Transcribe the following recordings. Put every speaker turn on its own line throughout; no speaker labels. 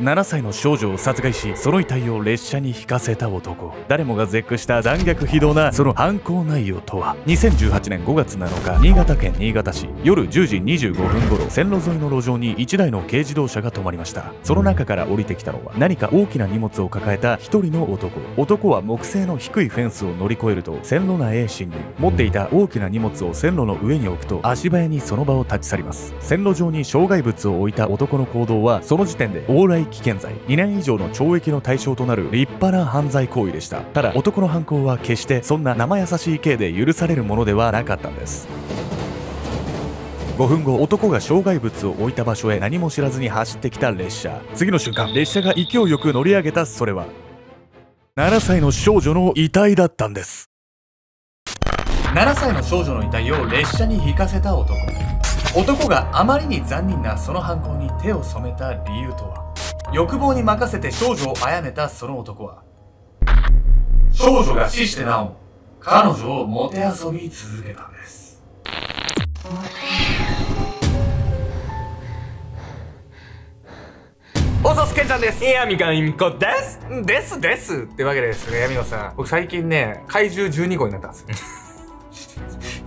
7歳の少女を殺害しその遺体を列車に引かせた男。誰もが絶句した残虐非道なその犯行内容とは。2018年5月7日新潟県新潟市。夜10時25分頃線路沿いの路上に1台の軽自動車が止まりました。その中から降りてきたのは何か大きな荷物を抱えた一人の男。男は木製の低いフェンスを乗り越えると線路内へ侵入。持っていた大きな荷物を線路の上に置くと足早にその場を立ち去ります。線路上に障害物を置いた男の行動はその時点で往来危険罪。2年以上の懲役の対象となる立派な犯罪行為でした。ただ男の犯行は決してそんな生優しい刑で許されるものではなかったんです。5分後男が障害物を置いた場所へ何も知らずに走ってきた列車。次の瞬間列車が勢いよく乗り上げたそれは7歳の少女の遺体だったんです。7歳の少女の遺体を列車に引かせた男。男があまりに残忍なその犯行に手を染めた理由とは？欲望に任せて少女を殺めたその男は。少女が死してなお彼女をもてあそび続けたんです。おそすけんちゃんです。
いやみかみこです。
ですですってわけでですね、ヤミノさん。僕最近ね、怪獣12号になったんです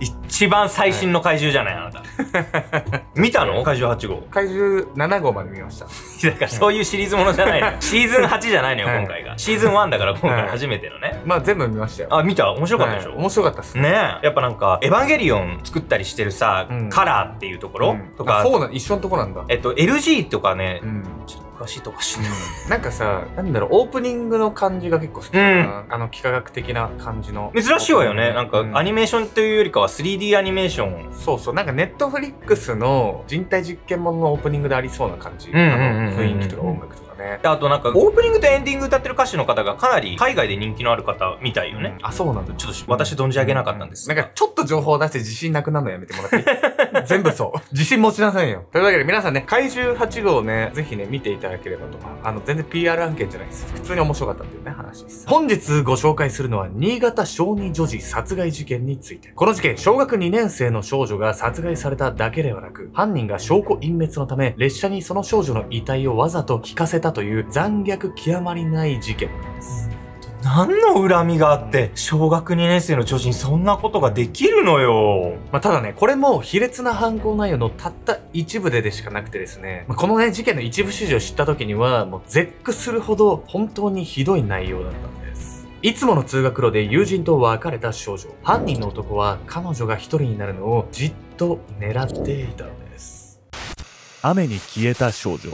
よ。
一番最新の怪獣じゃないあなた 見たの？怪獣8号。
怪獣7号まで見ました。
だからそういうシリーズものじゃないの。シーズン8じゃないのよ
はい。
今回が。シーズン1だから今回初めてのね。
まあ全部見ましたよ。
あ見た？面白かったでしょ、
はい。面白かったっす。
ね。え。やっぱなんか「エヴァンゲリオン」作ったりしてるさ、
うん。
カラーっていうところ、
うん。
とか。
あそうなん、一緒のとこなんだ。
えっと LG とかね、
うん。
ちょっと詳しいとかしない。
なんかさ、なんだろう、オープニングの感じが結構好きだな。あの、幾何学的な感じの。
珍しいわよね。なんか
うん。
アニメーションというよりかは 3D アニメーション。
そうそう、なんかネットフリックスの人体実験もののオープニングでありそうな感じ。
うんうんうんうん。
あの雰囲気とか音楽とかね。
であとなんかオープニングとエンディング歌ってる歌手の方がかなり海外で人気のある方みたいよね、
あ、そうなんだ。
ちょっと私存じ上げなかったんですが
なんかちょっと情報を出して自信なくなるのやめてもらっていい？全部そう。自信持ちなさいよ。というわけで皆さんね、怪獣8号をね、ぜひね、見ていただければと。あの、全然 PR 案件じゃないです。普通に面白かったっていうね、話です。本日ご紹介するのは、新潟小児女児殺害事件について。この事件、小学2年生の少女が殺害されただけではなく、犯人が証拠隠滅のため、列車にその少女の遺体をわざと引かせたという残虐極まりない事件なんです。
何の恨みがあって小学2年生の女児にそんなことができるのよ
まあ、ただね、これも卑劣な犯行内容のたった一部ででしかなくてですね、まあ、このね、事件の一部始終を知った時には、もう絶句するほど本当にひどい内容だったんです。いつもの通学路で友人と別れた少女。犯人の男は彼女が一人になるのをじっと狙っていたのです。雨に消えた少女。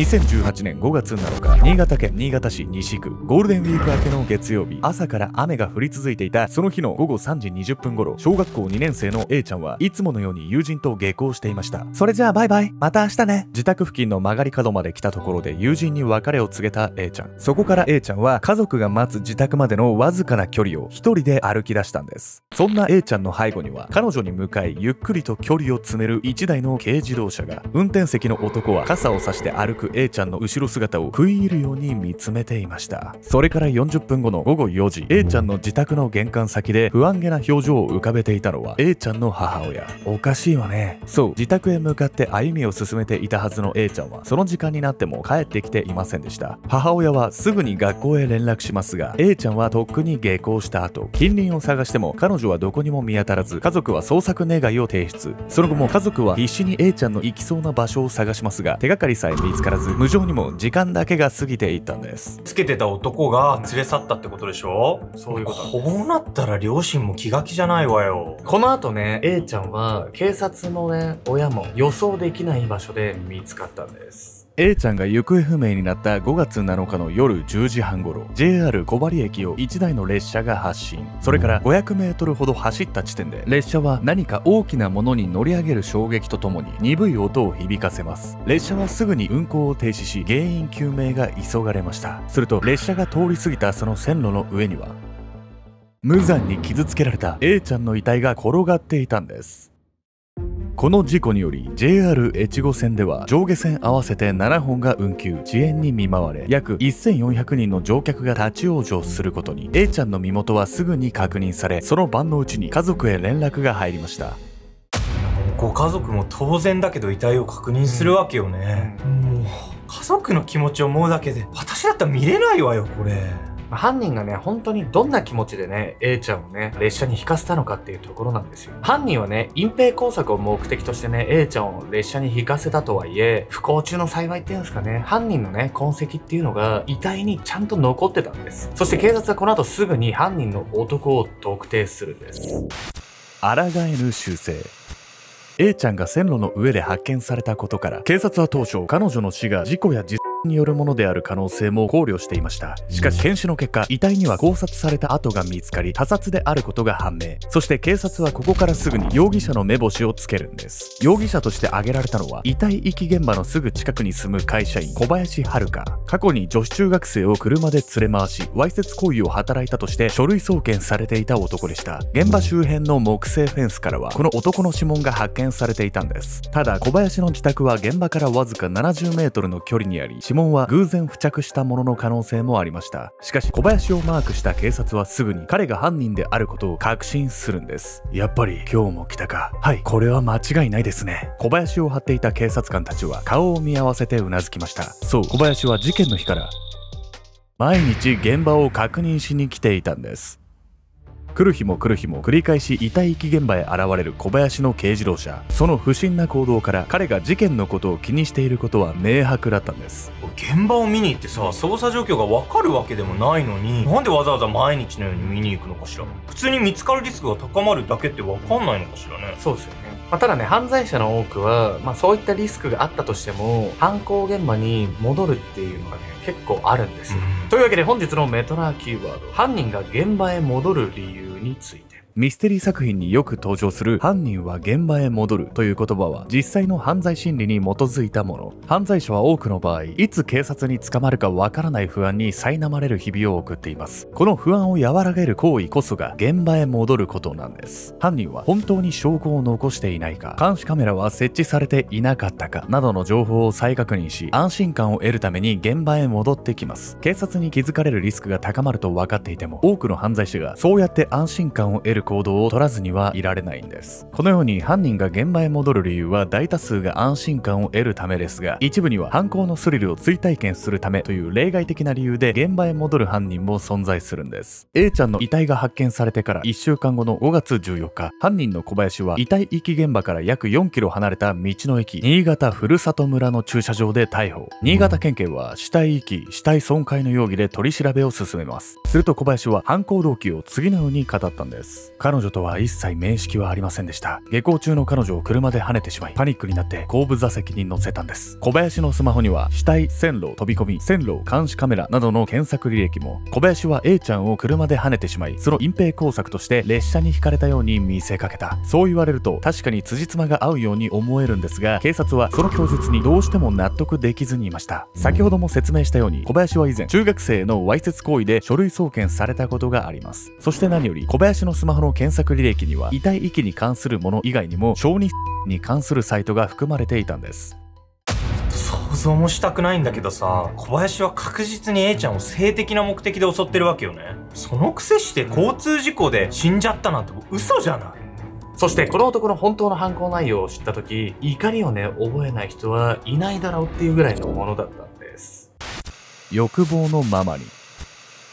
2018年5月7日、新潟県新潟市西区、ゴールデンウィーク明けの月曜日、朝から雨が降り続いていたその日の午後3時20分頃、小学校2年生の A ちゃんはいつものように友人と下校していました。それじゃあバイバイ、また明日ね。自宅付近の曲がり角まで来たところで友人に別れを告げた A ちゃん。そこから A ちゃんは家族が待つ自宅までのわずかな距離を一人で歩き出したんです。そんな A ちゃんの背後には、彼女に向かいゆっくりと距離を詰める1台の軽自動車が、運転席の男は傘を差して歩く A ちゃんの後ろ姿を食い入るように見つめていました。それから40分後の午後4時、A ちゃんの自宅の玄関先で不安げな表情を浮かべていたのは A ちゃんの母親。おかしいわね。そう、自宅へ向かって歩みを進めていたはずの A ちゃんは、その時間になっても帰ってきていませんでした。母親はすぐに学校へ連絡しますが、A ちゃんはとっくに下校した後、近隣を探しても彼女はどこにも見当たらず、家族は捜索願いを提出。その後も家族は必死に A ちゃんの行きそうな場所を探しますが、手がかりさえ見つからず、無情にも時間だけが過ぎていったんです。
つけてた男が連れ去ったってことでしょ？
そういうこと
こうなったら両親も気が気じゃないわよ
この後ね、A ちゃんは警察のね、親も予想できない場所で見つかったんです。A ちゃんが行方不明になった5月7日の夜10時半頃 JR 小針駅を1台の列車が発進。それから500メートルほど走った地点で列車は何か大きなものに乗り上げる衝撃とともに鈍い音を響かせます。列車はすぐに運行を停止し原因究明が急がれました。すると列車が通り過ぎたその線路の上には無残に傷つけられた A ちゃんの遺体が転がっていたんです。この事故により JR 越後線では上下線合わせて7本が運休。遅延に見舞われ約1400人の乗客が立ち往生することに。A ちゃんの身元はすぐに確認されその晩のうちに家族へ連絡が入りました。
ご家族も当然だけど遺体を確認するわけよね、もう家族の気持ちを思うだけで私だったら見れないわよこれ。
まあ犯人がね、本当にどんな気持ちでね、A ちゃんをね、列車に引かせたのかっていうところなんですよ。犯人はね、隠蔽工作を目的としてね、A ちゃんを列車に引かせたとはいえ、不幸中の幸いっていうんですかね、犯人のね、痕跡っていうのが遺体にちゃんと残ってたんです。そして警察はこの後すぐに犯人の男を特定するんです。
抗えぬ習性 A ちゃんが線路の上で発見されたことから警察は当初彼女の死が事故や自によるものである可能性も考慮していました。しかし検視の結果遺体には考察された跡が見つかり他殺であることが判明。そして警察はここからすぐに容疑者の目星をつけるんです。容疑者として挙げられたのは遺体遺棄現場のすぐ近くに住む会社員小林遥過去に女子中学生を車で連れ回しわいせつ行為を働いたとして書類送検されていた男でした。現場周辺の木製フェンスからはこの男の指紋が発見されていたんです。ただ小林の自宅は現場からわずか70メートルの距離にあり指紋は偶然付着したものの可能性もありました。しかし小林をマークした警察はすぐに彼が犯人であることを確信するんです。やっぱり今日も来たか。はいこれは間違いないですね。小林を張っていた警察官たちは顔を見合わせてうなずきました。そう小林は事件の日から毎日現場を確認しに来ていたんです。来る日も来る日も繰り返し遺体遺棄現場へ現れる小林の軽自動車。その不審な行動から彼が事件のことを気にしていることは明白だったんです。
現場を見に行ってさ捜査状況が分かるわけでもないのになんでわざわざ毎日のように見に行くのかしら。普通に見つかるリスクが高まるだけって分かんないのかしらね。
そうですよね。まあ、ただね、犯罪者の多くは、まあそういったリスクがあったとしても、犯行現場に戻るっていうのがね、結構あるんですよ。
うん。
というわけで本日のメトラーキーワード、犯人が現場へ戻る理由について。
ミステリー作品によく登場する犯人は現場へ戻るという言葉は実際の犯罪心理に基づいたもの。犯罪者は多くの場合いつ警察に捕まるかわからない不安に苛まれる日々を送っています。この不安を和らげる行為こそが現場へ戻ることなんです。犯人は本当に証拠を残していないか監視カメラは設置されていなかったかなどの情報を再確認し安心感を得るために現場へ戻ってきます。警察に気づかれるリスクが高まると分かっていても多くの犯罪者がそうやって安心感を得るる行動を取らずにはいられないんです。このように犯人が現場へ戻る理由は大多数が安心感を得るためですが一部には犯行のスリルを追体験するためという例外的な理由で現場へ戻る犯人も存在するんです。A ちゃんの遺体が発見されてから1週間後の5月14日犯人の小林は遺体遺棄現場から約4キロ離れた道の駅新潟ふるさと村の駐車場で逮捕。新潟県警は死体遺棄死体損壊の容疑で取り調べを進めます。すると小林は犯行動機を次のように語ったんです。彼女とは一切面識はありませんでした。下校中の彼女を車で跳ねてしまいパニックになって後部座席に乗せたんです。小林のスマホには死体線路飛び込み線路監視カメラなどの検索履歴も小林は A ちゃんを車で跳ねてしまいその隠蔽工作として列車に引かれたように見せかけた。そう言われると確かに辻褄が合うように思えるんですが警察はその供述にどうしても納得できずにいました。先ほども説明したように小林は以前中学生のわいせつ行為で書類送検されたことがあります。そして何より小林のスマホの検索履歴には遺体遺棄に関するもの以外にも小児に関するサイトが含まれていたんです。
想像もしたくないんだけどさ小林は確実に A ちゃんを性的な目的で襲ってるわけよね。そのくせして交通事故で死んじゃったなんて嘘じゃない。
そしてこの男の本当の犯行内容を知った時、怒りをね、覚えない人はいないだろうっていうぐらいのものだったんです。
欲望のままに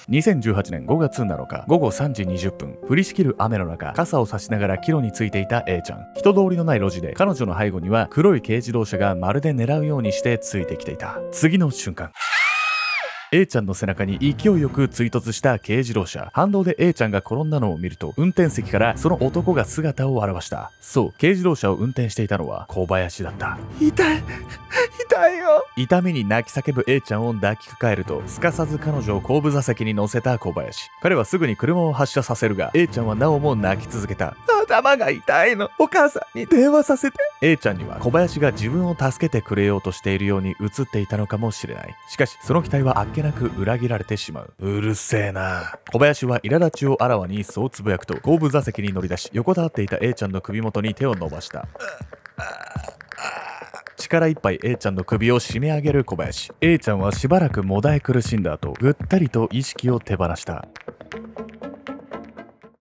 2018年5月7日午後3時20分降りしきる雨の中傘を差しながら帰路についていた A ちゃん。人通りのない路地で彼女の背後には黒い軽自動車がまるで狙うようにしてついてきていた。次の瞬間。A ちゃんの背中に勢いよく追突した軽自動車。反動で A ちゃんが転んだのを見ると運転席からその男が姿を現した。そう軽自動車を運転していたのは小林だった。痛い。痛いよ。痛みに泣き叫ぶ A ちゃんを抱きかかえるとすかさず彼女を後部座席に乗せた小林。彼はすぐに車を発車させるが A ちゃんはなおも泣き続けた。頭が痛いの。お母さんに電話させて。A ちゃんには小林が自分を助けてくれようとしているように映っていたのかもしれない。しかしその期待はあっけななく裏切られてしまう。うるせえな。小林は苛立ちをあらわにそうつぶやくと後部座席に乗り出し横たわっていた A ちゃんの首元に手を伸ばした。力いっぱい A ちゃんの首を締め上げる小林。A ちゃんはしばらくもだえ苦しんだ後ぐったりと意識を手放した。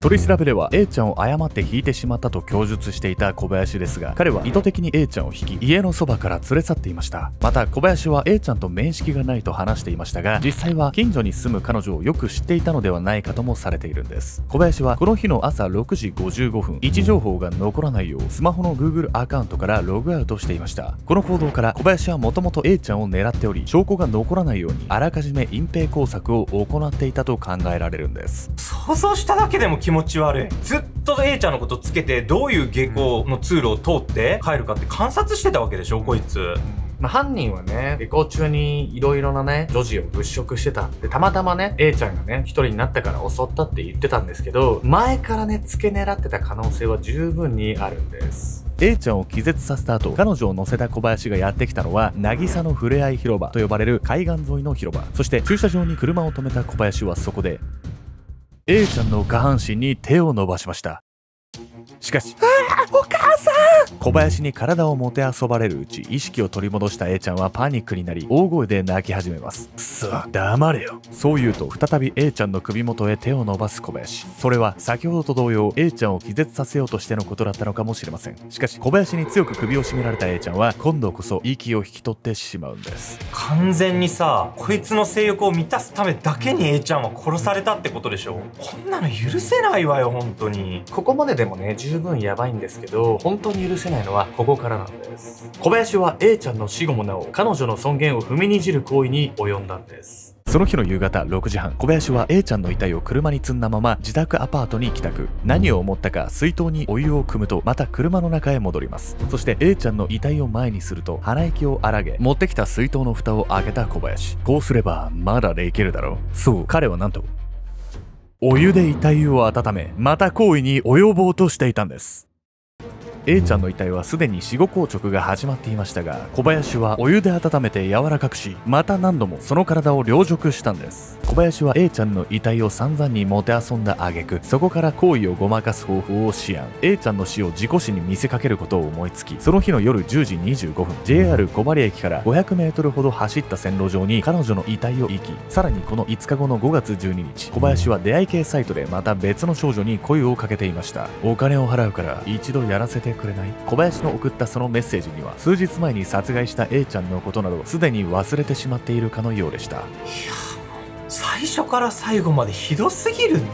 取り調べでは A ちゃんを誤って引いてしまったと供述していた小林ですが彼は意図的に A ちゃんを引き家のそばから連れ去っていました。また小林は A ちゃんと面識がないと話していましたが実際は近所に住む彼女をよく知っていたのではないかともされているんです。小林はこの日の朝6時55分位置情報が残らないようスマホの Google アカウントからログアウトしていました。この行動から小林はもともと A ちゃんを狙っており証拠が残らないようにあらかじめ隠蔽工作を行っていたと考えられるんです。
想像しただけでも気持ち悪い。ずっと A ちゃんのことつけてどういう下校の通路を通って帰るかって観察してたわけでしょこいつ。
まあ、犯人はね、下校中にいろいろなね、女児を物色してた。で、たまたまね、A ちゃんがね、一人になったから襲ったって言ってたんですけど、前からね、付け狙ってた可能性は十分にあるんです。
A ちゃんを気絶させた後彼女を乗せた小林がやってきたのは渚のふれあい広場と呼ばれる海岸沿いの広場。そして駐車場に車を止めた小林はそこで A ちゃんの下半身に手を伸ばしました。しかしお母さん。小林に体をもてあそばれるうち意識を取り戻した A ちゃんはパニックになり大声で泣き始めます。くそ黙れよ。そう言うと再び A ちゃんの首元へ手を伸ばす小林。それは先ほどと同様 A ちゃんを気絶させようとしてのことだったのかもしれません。しかし小林に強く首を絞められた A ちゃんは今度こそ息を引き取ってしまうんです。
完全にさこいつの性欲を満たすためだけに A ちゃんは殺されたってことでしょ。こんなの許せないわよ本当に。
ここまででもね十分やばいんですけど本当に許せないのはここからなんです。小林は A ちゃんの死後もなお彼女の尊厳を踏みにじる行為に及んだんです。
その日の夕方6時半小林は A ちゃんの遺体を車に積んだまま自宅アパートに帰宅。何を思ったか水筒にお湯を汲むとまた車の中へ戻ります。そして A ちゃんの遺体を前にすると鼻息を荒げ持ってきた水筒の蓋を開けた小林。こうすればまだできるだろう。そう彼はなんとお湯で遺体を温めまた行為に及ぼうとしていたんです。A ちゃんの遺体はすでに死後硬直が始まっていましたが小林はお湯で温めて柔らかくしまた何度もその体を凌辱したんです。小林は A ちゃんの遺体を散々にもてあそんだ挙句そこから行為をごまかす方法を思案。A ちゃんの死を事故死に見せかけることを思いつきその日の夜10時25分 JR 小針駅から 500m ほど走った線路上に彼女の遺体を遺棄。さらにこの5日後の5月12日小林は出会い系サイトでまた別の少女に声をかけていました。お金を払うから一度やらせてくれない？小林の送ったそのメッセージには数日前に殺害した A ちゃんのことなどすでに忘れてしまっているかのようでした
いや最初から最後までひどすぎるって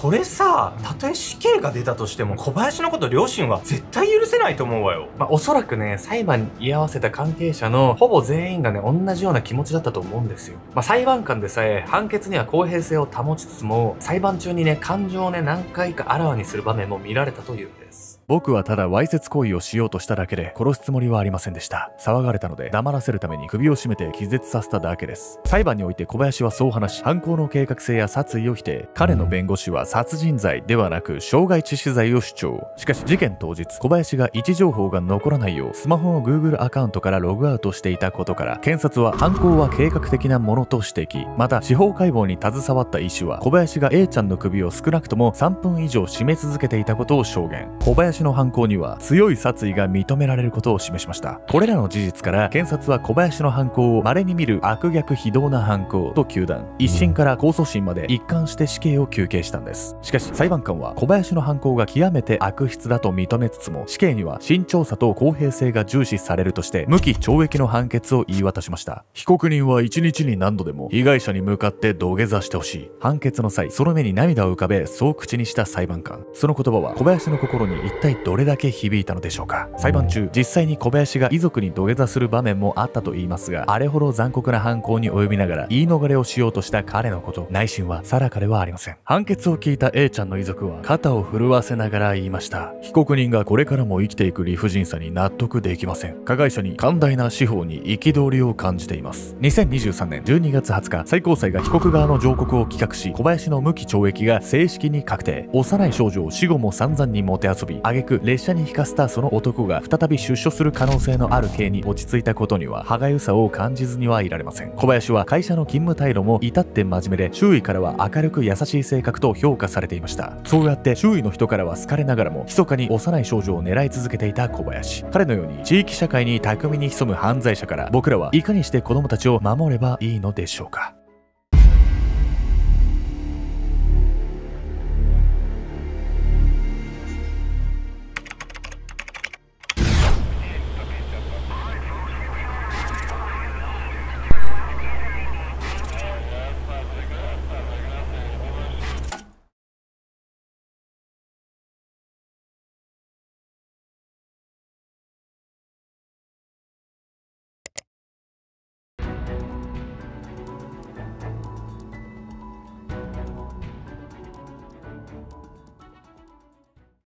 これさたとえ死刑が出たとしても小林のこと両親は絶対許せないと思うわよ
まあ、おそらくね、裁判に居合わせた関係者のほぼ全員がね、同じような気持ちだったと思うんですよ。まあ、裁判官でさえ、判決には公平性を保ちつつも、裁判中にね、感情をね、何回かあらわにする場面も見られたというんです。
僕はただわいせつ行為をしようとしただけで殺すつもりはありませんでした。騒がれたので黙らせるために首を絞めて気絶させただけです。裁判において小林はそう話し犯行の計画性や殺意を否定。彼の弁護士は殺人罪ではなく傷害致死罪を主張。しかし事件当日小林が位置情報が残らないようスマホの Google アカウントからログアウトしていたことから検察は犯行は計画的なものと指摘。また司法解剖に携わった医師は小林が A ちゃんの首を少なくとも3分以上絞め続けていたことを証言。小林の犯行には強い殺意が認められることを示しました。これらの事実から検察は小林の犯行を稀に見る悪逆非道な犯行と糾弾。一審から控訴審まで一貫して死刑を求刑したんです。しかし裁判官は小林の犯行が極めて悪質だと認めつつも死刑には慎重さと公平性が重視されるとして無期懲役の判決を言い渡しました。被告人は一日に何度でも被害者に向かって土下座してほしい。判決の際その目に涙を浮かべそう口にした裁判官。その言葉は小林の心に一体どれだけ響いたのでしょうか？裁判中実際に小林が遺族に土下座する場面もあったと言いますがあれほど残酷な犯行に及びながら言い逃れをしようとした彼のこと内心は定かではありません。判決を聞いた A ちゃんの遺族は肩を震わせながら言いました。被告人がこれからも生きていく理不尽さに納得できません。加害者に寛大な司法に憤りを感じています。2023年12月20日最高裁が被告側の上告を棄却し小林の無期懲役が正式に確定。幼い少女を死後も散々にもてあそび挙句列車に引かせたその男が再び出所する可能性のある刑に落ち着いたことには歯がゆさを感じずにはいられません。小林は会社の勤務態度も至って真面目。で周囲からは明るく優しい性格と評価されていました。そうやって周囲の人からは好かれながらも密かに幼い少女を狙い続けていた小林。彼のように地域社会に巧みに潜む犯罪者から僕らはいかにして子供たちを守ればいいのでしょうか。